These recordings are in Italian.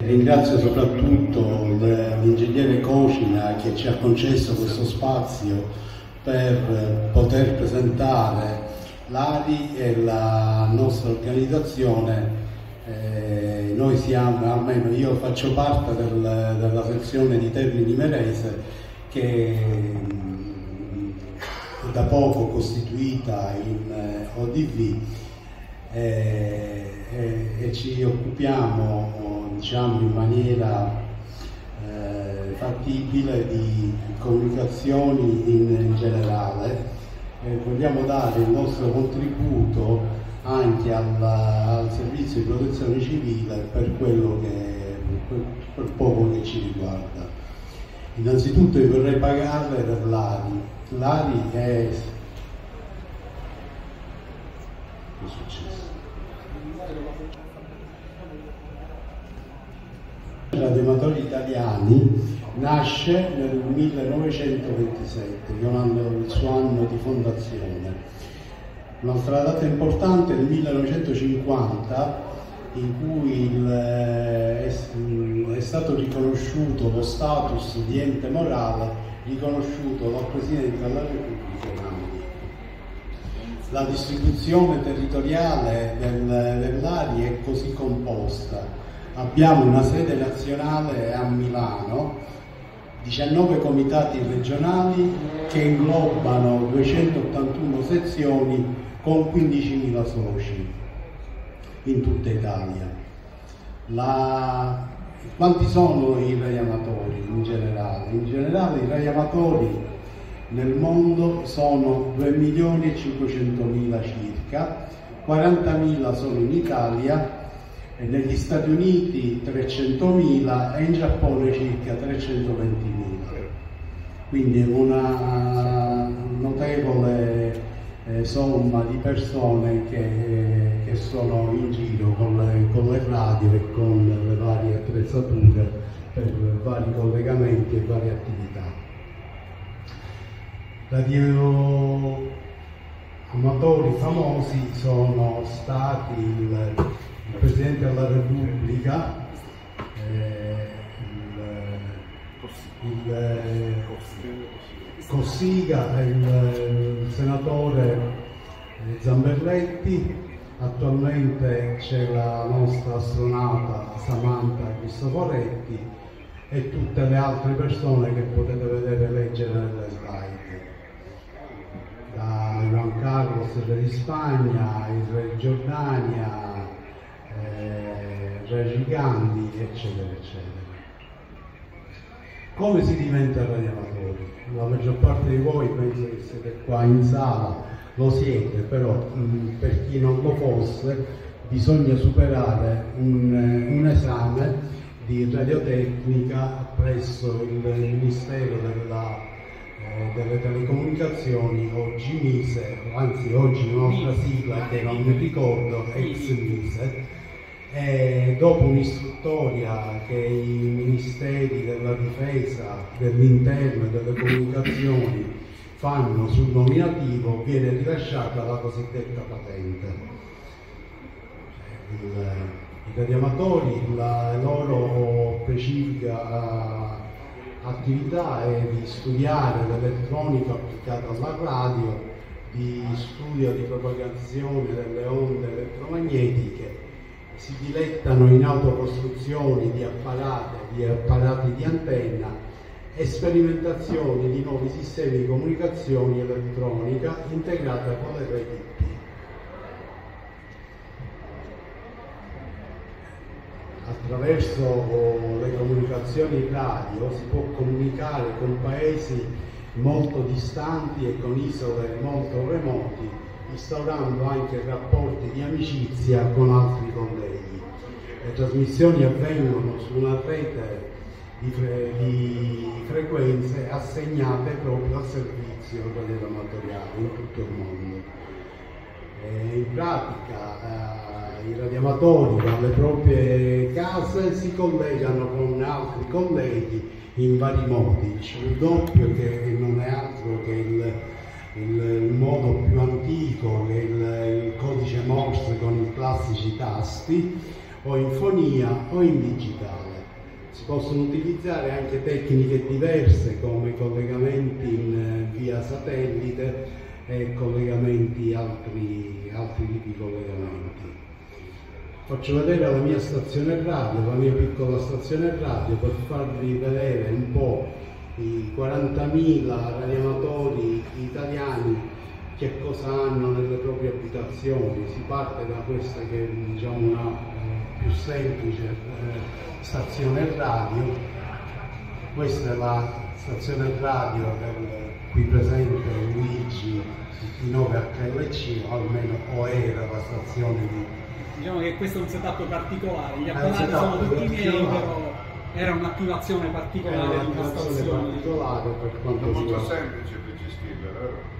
Ringrazio soprattutto l'ingegnere Cocina che ci ha concesso questo spazio per poter presentare l'ARI e la nostra organizzazione. Eh, noi siamo, almeno io faccio parte del, della sezione di Termini Merese che è da poco costituita in eh, ODV eh, e ci occupiamo diciamo, in maniera eh, fattibile di comunicazioni in, in generale. Eh, vogliamo dare il nostro contributo anche alla, al servizio di protezione civile per quello che per, per poco che ci riguarda. Innanzitutto io vorrei pagarle per l'ARI. L'ARI è... Che è successo? Radioamatori Italiani nasce nel 1927, che è il suo anno di fondazione. Un'altra data importante è il 1950, in cui il, è, è stato riconosciuto lo status di ente morale riconosciuto dal Presidente della Repubblica la distribuzione territoriale del, dell'ARI è così composta. Abbiamo una sede nazionale a Milano, 19 comitati regionali che inglobano 281 sezioni con 15.000 soci in tutta Italia. La... Quanti sono i radiamatori in generale? In generale i radiamatori nel mondo sono 2 milioni e 500 mila circa, 40 mila solo in Italia, negli Stati Uniti 300 mila e in Giappone circa 320 mila. Quindi una notevole eh, somma di persone che, che, sono in giro con le, con le radio e con le varie attrezzature per vari collegamenti e varie attività radio amatori famosi sono stati il, il Presidente della Repubblica, eh, il, il, Cossiga, il, il senatore Zamberletti, attualmente c'è la nostra astronauta Samantha Cristoforetti e tutte le altre persone che potete vedere e leggere nelle slide. Da Juan Carlos re di Spagna, il re di Giordania, eh, re Gigandi, eccetera, eccetera. Come si diventa radiamatori? La maggior parte di voi penso che siete qua in sala, lo siete, però mh, per chi non lo fosse bisogna superare un, un esame di radiotecnica presso il Ministero della eh, delle telecomunicazioni, oggi Mise, anzi oggi la nostra sigla che non mi ricordo, ex Mise, e dopo un'istruttoria che i ministeri della difesa, dell'interno e delle comunicazioni fanno sul nominativo, viene rilasciata la cosiddetta patente. Il, I radiamatori, la loro specifica attività è di studiare l'elettronica applicata alla radio, di studio di propagazione delle onde elettromagnetiche, si dilettano in autocostruzioni di apparati, di apparati di antenna e sperimentazioni di nuovi sistemi di comunicazione elettronica integrata con le reti attraverso le comunicazioni radio si può comunicare con paesi molto distanti e con isole molto remoti, instaurando anche rapporti di amicizia con altri colleghi. Le trasmissioni avvengono su una rete di, fre di frequenze assegnate proprio al servizio radioamatoriale in tutto il mondo. E in pratica eh, i radiamatori dalle proprie case si collegano con altri colleghi in vari modi. C'è il doppio che non è altro che il, il, modo più antico, il, il codice Morse con i classici tasti, o in fonia o in digitale. Si possono utilizzare anche tecniche diverse come collegamenti in eh, via satellite e collegamenti altri, altri tipi di collegamenti. Faccio vedere la mia stazione radio, la mia piccola stazione radio per farvi vedere un po' i 40.000 radioamatori italiani che cosa hanno nelle proprie abitazioni. Si parte da questa che è diciamo, una più semplice eh, stazione radio, questa è la stazione radio del qui presente Luigi di 9 HLC, o almeno o era la stazione di... Diciamo che questo è un setup particolare, gli apparati sono tutti miei, però era un'attivazione particolare era un'attivazione particolare per quanto molto molto semplice per gestirla, vero?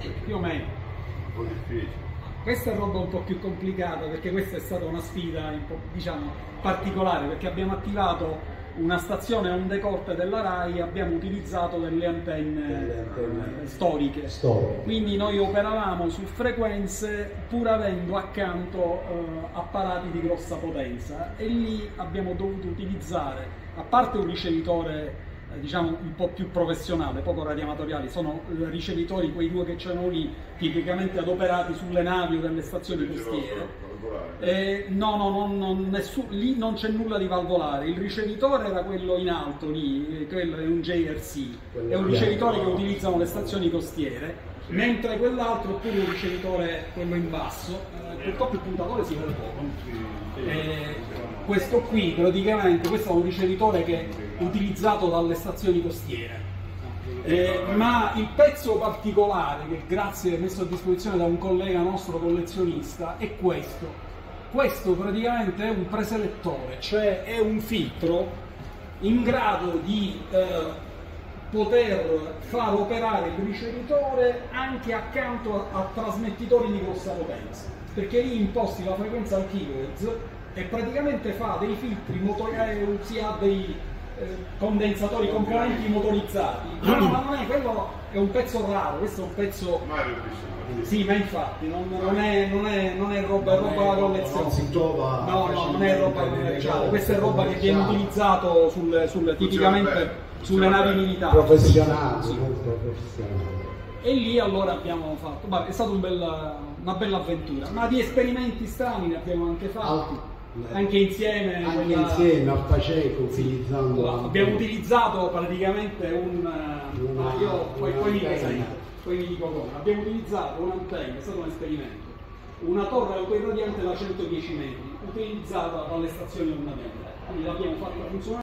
Sì, più o meno. Un po' difficile. Questa è roba un po' più complicata perché questa è stata una sfida diciamo particolare perché abbiamo attivato una stazione onde corte della RAI abbiamo utilizzato delle antenne, delle antenne storiche. storiche. Quindi noi operavamo su frequenze pur avendo accanto eh, apparati di grossa potenza e lì abbiamo dovuto utilizzare, a parte un ricevitore eh, diciamo un po' più professionale, poco radioamatoriali, sono ricevitori, quei due che c'erano lì, tipicamente adoperati sulle navi o delle stazioni costiere. Eh, no, no, no, no nessun, lì non c'è nulla di valvolare, il ricevitore era quello in alto lì, quello è un JRC, è un ricevitore che utilizzano le stazioni costiere, sì. mentre quell'altro è pure un ricevitore, quello in basso, eh, purtroppo il puntatore si vede poco. Eh, questo qui praticamente, questo è un ricevitore che è utilizzato dalle stazioni costiere. Eh, ma il pezzo particolare che grazie è messo a disposizione da un collega nostro collezionista è questo. Questo praticamente è un preselettore, cioè è un filtro in grado di eh, poter far operare il ricevitore anche accanto a, a trasmettitori di grossa potenza, perché lì imposti la frequenza al kHz e praticamente fa dei filtri motoriali, si ha dei eh, condensatori, componenti motorizzati. Ma non è quello, è un pezzo raro, questo è un pezzo. Sì, ma infatti non, non, è, non, è, non è, roba, è roba da collezione. Non si trova. No, no, non è roba commerciale, questa è roba che viene utilizzato sul, sul, tipicamente sulle navi militari. Professionale, sì. molto professionale. E lì allora abbiamo fatto, beh, è stata un bella, una bella avventura, ma di esperimenti strani ne abbiamo anche fatti. Anche insieme, anche quella... insieme a Paceco utilizzando abbiamo utilizzato praticamente un una, io poi, poi mi presento poi vi dico come. Abbiamo utilizzato un'antenna è stato un esperimento. Una torre autoradiante da 110 metri utilizzata dalle stazioni Ornatelle quindi l'abbiamo fatta funzionare